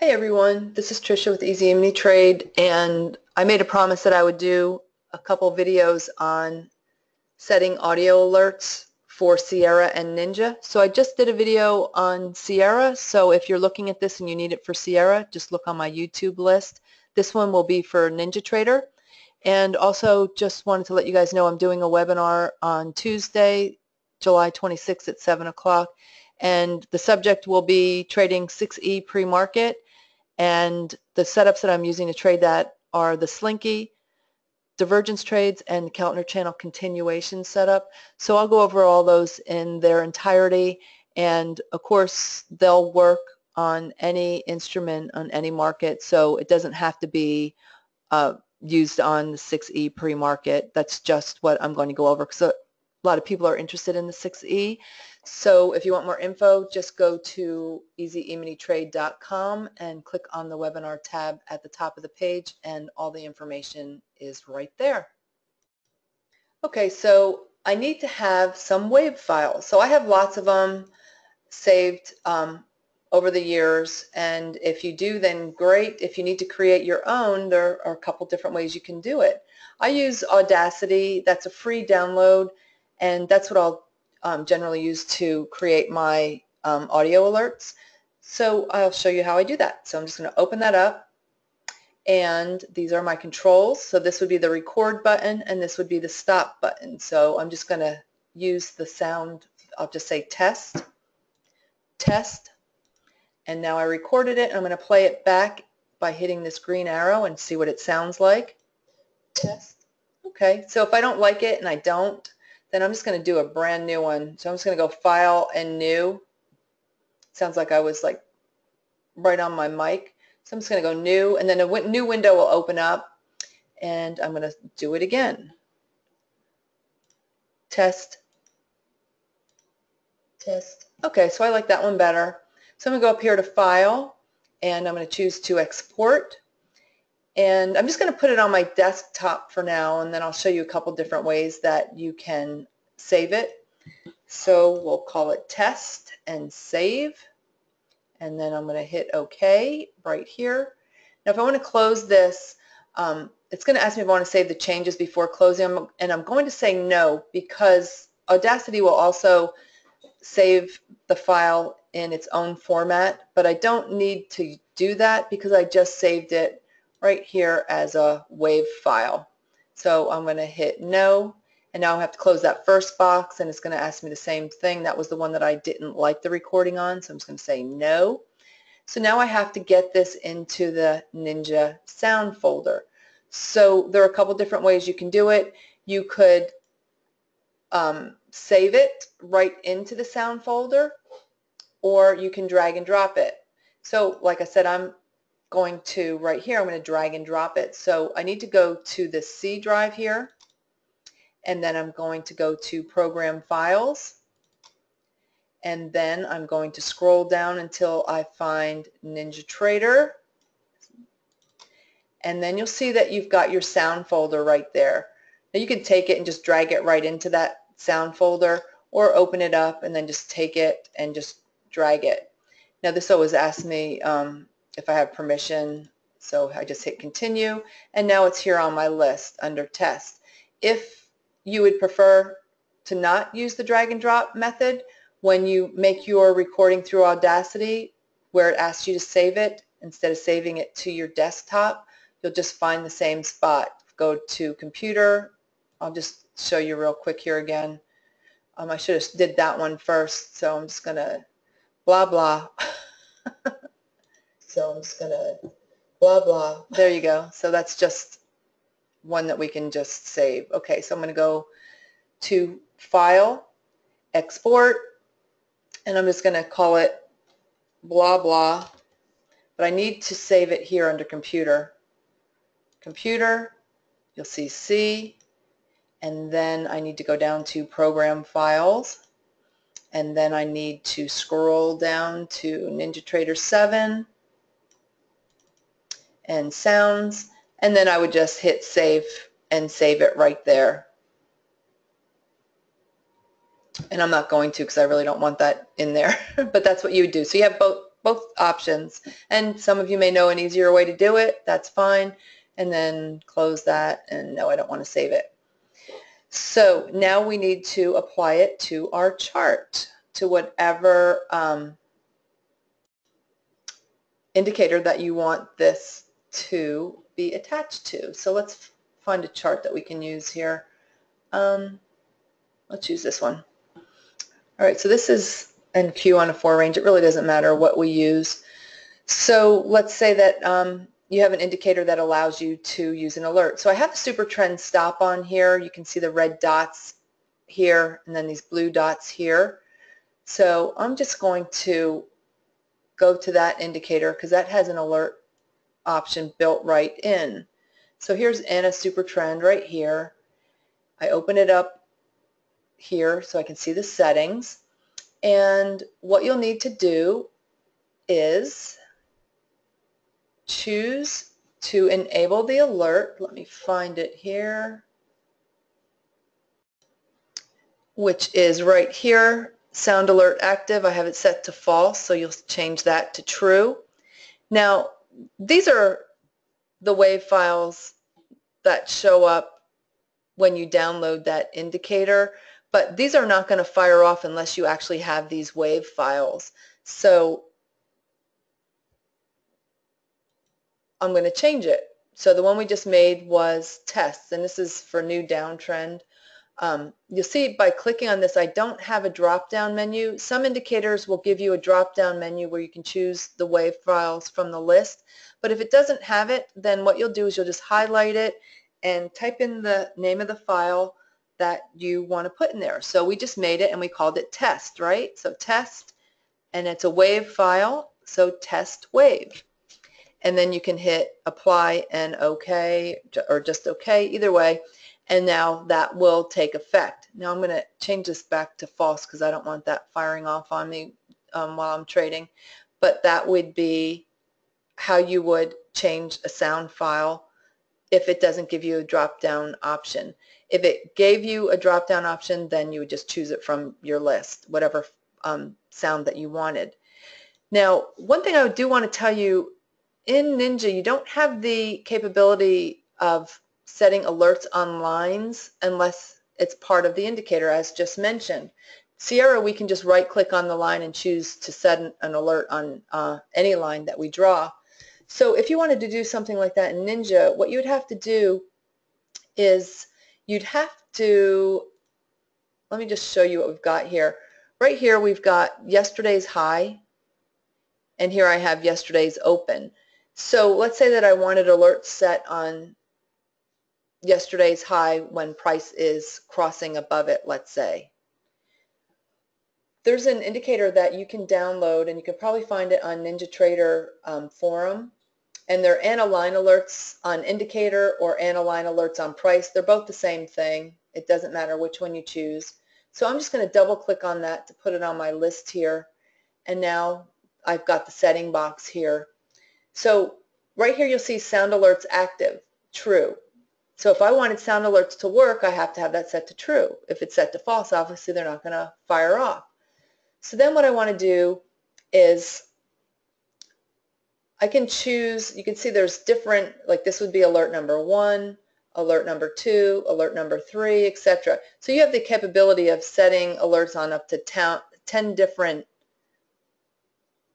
Hey everyone, this is Trisha with Easy Mini Trade and I made a promise that I would do a couple videos on setting audio alerts for Sierra and Ninja. So I just did a video on Sierra, so if you're looking at this and you need it for Sierra, just look on my YouTube list. This one will be for NinjaTrader. And also just wanted to let you guys know I'm doing a webinar on Tuesday, July 26th at 7 o'clock and the subject will be trading 6E pre-market and the setups that I'm using to trade that are the Slinky, divergence trades, and the Keltner channel continuation setup. So I'll go over all those in their entirety. And of course, they'll work on any instrument on any market. So it doesn't have to be uh, used on the 6E pre-market. That's just what I'm going to go over because a lot of people are interested in the 6E. So if you want more info, just go to easyeMiniTrade.com and click on the webinar tab at the top of the page and all the information is right there. Okay, so I need to have some WAV files. So I have lots of them saved um, over the years and if you do then great. If you need to create your own, there are a couple different ways you can do it. I use Audacity. That's a free download and that's what I'll um, generally use to create my um, audio alerts. So I'll show you how I do that. So I'm just going to open that up and these are my controls. So this would be the record button and this would be the stop button. So I'm just going to use the sound, I'll just say test, test, and now I recorded it. I'm going to play it back by hitting this green arrow and see what it sounds like. Test. Okay, so if I don't like it and I don't, then I'm just going to do a brand new one. So I'm just going to go File and New. Sounds like I was like right on my mic. So I'm just going to go New, and then a new window will open up, and I'm going to do it again. Test. Test. Okay, so I like that one better. So I'm going to go up here to File, and I'm going to choose to export. And I'm just going to put it on my desktop for now, and then I'll show you a couple different ways that you can save it. So we'll call it test and save. And then I'm going to hit OK right here. Now if I want to close this, um, it's going to ask me if I want to save the changes before closing, and I'm going to say no because Audacity will also save the file in its own format, but I don't need to do that because I just saved it right here as a WAV file. So I'm going to hit no and now I have to close that first box and it's going to ask me the same thing. That was the one that I didn't like the recording on so I'm just going to say no. So now I have to get this into the Ninja sound folder. So there are a couple different ways you can do it. You could um, save it right into the sound folder or you can drag and drop it. So like I said, I'm going to right here, I'm going to drag and drop it. So I need to go to the C drive here and then I'm going to go to program files and then I'm going to scroll down until I find NinjaTrader and then you'll see that you've got your sound folder right there. Now you can take it and just drag it right into that sound folder or open it up and then just take it and just drag it. Now this always asks me um, if I have permission. So I just hit continue and now it's here on my list under test. If you would prefer to not use the drag and drop method, when you make your recording through Audacity where it asks you to save it, instead of saving it to your desktop, you'll just find the same spot. Go to computer. I'll just show you real quick here again. Um, I should have did that one first, so I'm just going to blah, blah. So I'm just going to blah, blah. There you go. So that's just one that we can just save. Okay, so I'm going to go to File, Export, and I'm just going to call it blah, blah. But I need to save it here under Computer. Computer, you'll see C, and then I need to go down to Program Files, and then I need to scroll down to NinjaTrader 7, and sounds and then I would just hit save and save it right there. And I'm not going to because I really don't want that in there, but that's what you would do. So you have both both options. And some of you may know an easier way to do it. That's fine. And then close that and no, I don't want to save it. So now we need to apply it to our chart, to whatever um, indicator that you want this to be attached to. So let's find a chart that we can use here. Um, let's use this one. All right, so this is NQ on a four range. It really doesn't matter what we use. So let's say that um, you have an indicator that allows you to use an alert. So I have the super trend stop on here. You can see the red dots here and then these blue dots here. So I'm just going to go to that indicator because that has an alert option built right in. So here's Anna Super Trend right here. I open it up here so I can see the settings. And what you'll need to do is choose to enable the alert. Let me find it here, which is right here, sound alert active. I have it set to false, so you'll change that to true. Now, these are the wave files that show up when you download that indicator, but these are not going to fire off unless you actually have these wave files. So I'm going to change it. So the one we just made was tests, and this is for new downtrend. Um, you'll see by clicking on this, I don't have a drop-down menu. Some indicators will give you a drop-down menu where you can choose the wave files from the list. But if it doesn't have it, then what you'll do is you'll just highlight it and type in the name of the file that you want to put in there. So we just made it and we called it test, right? So test, and it's a wave file, so test wave. And then you can hit apply and OK, or just OK, either way and now that will take effect. Now I'm going to change this back to false because I don't want that firing off on me um, while I'm trading. But that would be how you would change a sound file if it doesn't give you a drop-down option. If it gave you a drop-down option, then you would just choose it from your list, whatever um, sound that you wanted. Now, one thing I do want to tell you, in Ninja, you don't have the capability of setting alerts on lines unless it's part of the indicator as just mentioned. Sierra, we can just right click on the line and choose to set an, an alert on uh, any line that we draw. So if you wanted to do something like that in Ninja, what you would have to do is you'd have to, let me just show you what we've got here. Right here we've got yesterday's high and here I have yesterday's open. So let's say that I wanted alerts set on yesterday's high when price is crossing above it, let's say. There's an indicator that you can download, and you can probably find it on NinjaTrader um, forum. And they're Analine alerts on indicator or Analine alerts on price. They're both the same thing. It doesn't matter which one you choose. So I'm just going to double click on that to put it on my list here. And now I've got the setting box here. So right here you'll see sound alerts active, true. So if I wanted sound alerts to work, I have to have that set to true. If it's set to false, obviously they're not going to fire off. So then what I want to do is I can choose, you can see there's different, like this would be alert number one, alert number two, alert number three, etc. So you have the capability of setting alerts on up to 10 different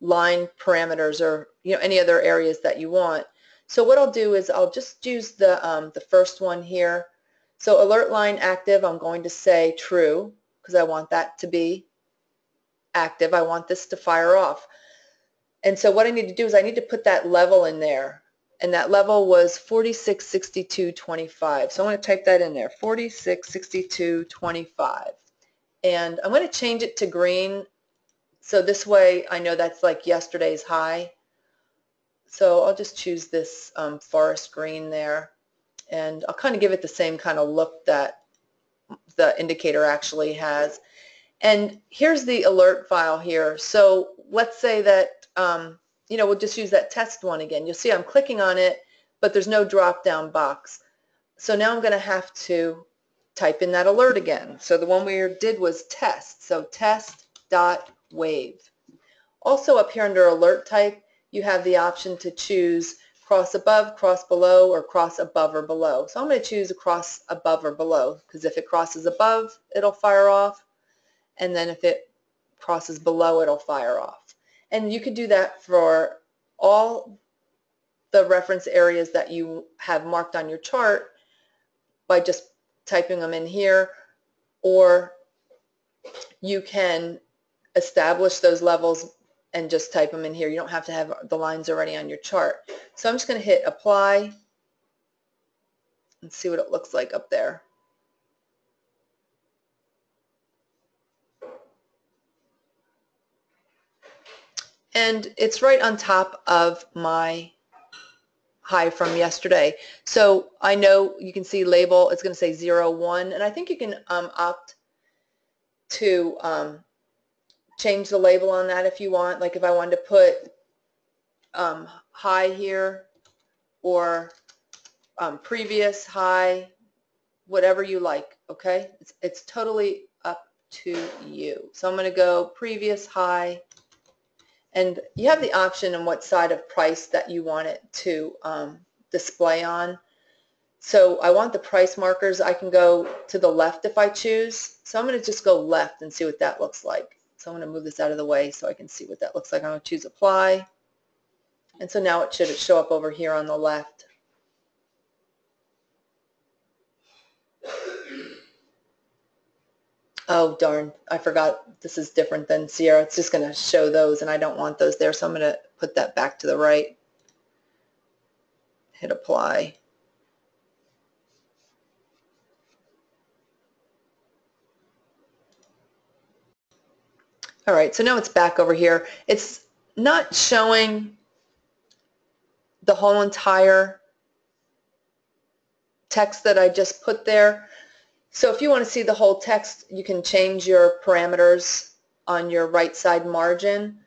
line parameters or you know any other areas that you want. So what I'll do is I'll just use the, um, the first one here. So alert line active, I'm going to say true because I want that to be active. I want this to fire off. And so what I need to do is I need to put that level in there. And that level was 4662.25. So I'm going to type that in there, 4662.25. And I'm going to change it to green. So this way I know that's like yesterday's high. So I'll just choose this um, forest green there and I'll kind of give it the same kind of look that the indicator actually has. And here's the alert file here. So let's say that, um, you know, we'll just use that test one again. You'll see I'm clicking on it, but there's no drop-down box. So now I'm going to have to type in that alert again. So the one we did was test. So test dot wave. Also up here under alert type, you have the option to choose cross above, cross below, or cross above or below. So I'm going to choose cross above or below because if it crosses above, it'll fire off. And then if it crosses below, it'll fire off. And you could do that for all the reference areas that you have marked on your chart by just typing them in here or you can establish those levels and just type them in here. You don't have to have the lines already on your chart. So I'm just going to hit apply and see what it looks like up there. And it's right on top of my high from yesterday. So I know you can see label, it's going to say 0, 1, and I think you can um, opt to um, change the label on that if you want. Like if I wanted to put um, high here or um, previous high, whatever you like, okay? It's, it's totally up to you. So I'm going to go previous high and you have the option on what side of price that you want it to um, display on. So I want the price markers. I can go to the left if I choose. So I'm going to just go left and see what that looks like. So I'm going to move this out of the way so I can see what that looks like. I'm going to choose apply. And so now it should show up over here on the left. Oh, darn. I forgot this is different than Sierra. It's just going to show those, and I don't want those there, so I'm going to put that back to the right. Hit apply. All right, so now it's back over here. It's not showing the whole entire text that I just put there. So if you want to see the whole text, you can change your parameters on your right side margin.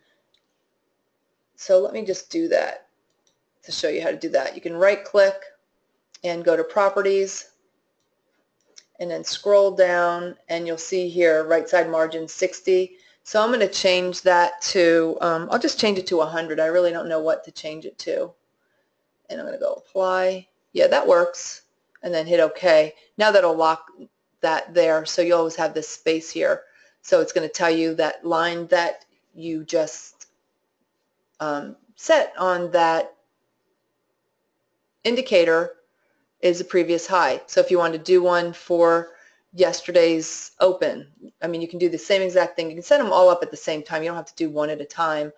So let me just do that to show you how to do that. You can right click and go to properties and then scroll down and you'll see here right side margin 60 so I'm going to change that to, um, I'll just change it to 100. I really don't know what to change it to. And I'm going to go apply. Yeah, that works. And then hit OK. Now that'll lock that there. So you always have this space here. So it's going to tell you that line that you just um, set on that indicator is a previous high. So if you want to do one for yesterday's open. I mean, you can do the same exact thing. You can set them all up at the same time. You don't have to do one at a time.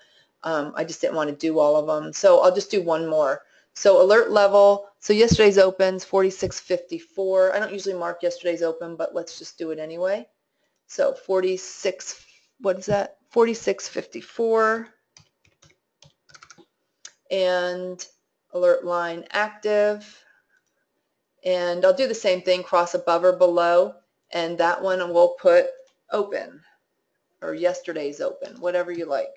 Um, I just didn't want to do all of them. So I'll just do one more. So alert level, so yesterday's opens 4654. I don't usually mark yesterday's open, but let's just do it anyway. So 46, what is that? 4654. And alert line active. And I'll do the same thing, cross above or below and that one we'll put open or yesterday's open, whatever you like.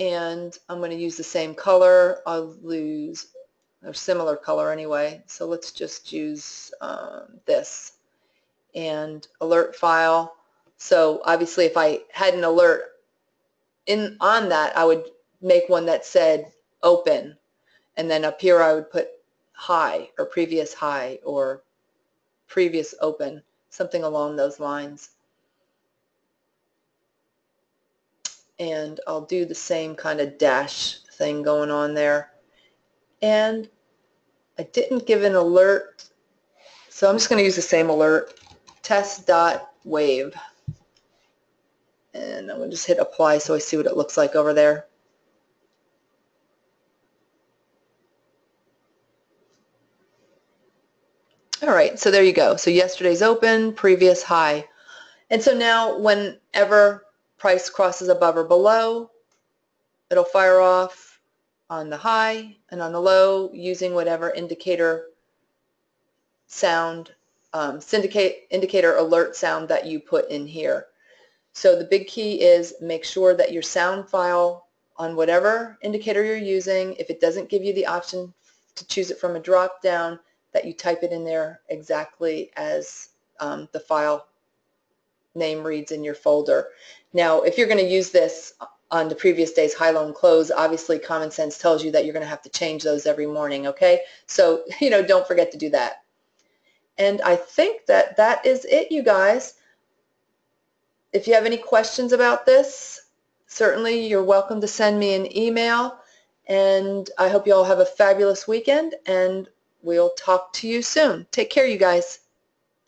And I'm going to use the same color. I'll use a similar color anyway. So let's just use um, this and alert file. So obviously if I had an alert in on that, I would make one that said open. And then up here I would put high or previous high or previous open, something along those lines. And I'll do the same kind of dash thing going on there. And I didn't give an alert, so I'm just going to use the same alert, test.wave. And I'm going to just hit apply so I see what it looks like over there. All right, so there you go. So yesterday's open, previous high. And so now whenever price crosses above or below, it'll fire off on the high and on the low using whatever indicator sound, um, syndicate, indicator alert sound that you put in here. So the big key is make sure that your sound file on whatever indicator you're using, if it doesn't give you the option to choose it from a drop down, that you type it in there exactly as um, the file name reads in your folder. Now, if you're going to use this on the previous day's high, low, and close, obviously common sense tells you that you're going to have to change those every morning, okay? So, you know, don't forget to do that. And I think that that is it, you guys. If you have any questions about this, certainly you're welcome to send me an email. And I hope you all have a fabulous weekend, and we'll talk to you soon. Take care, you guys.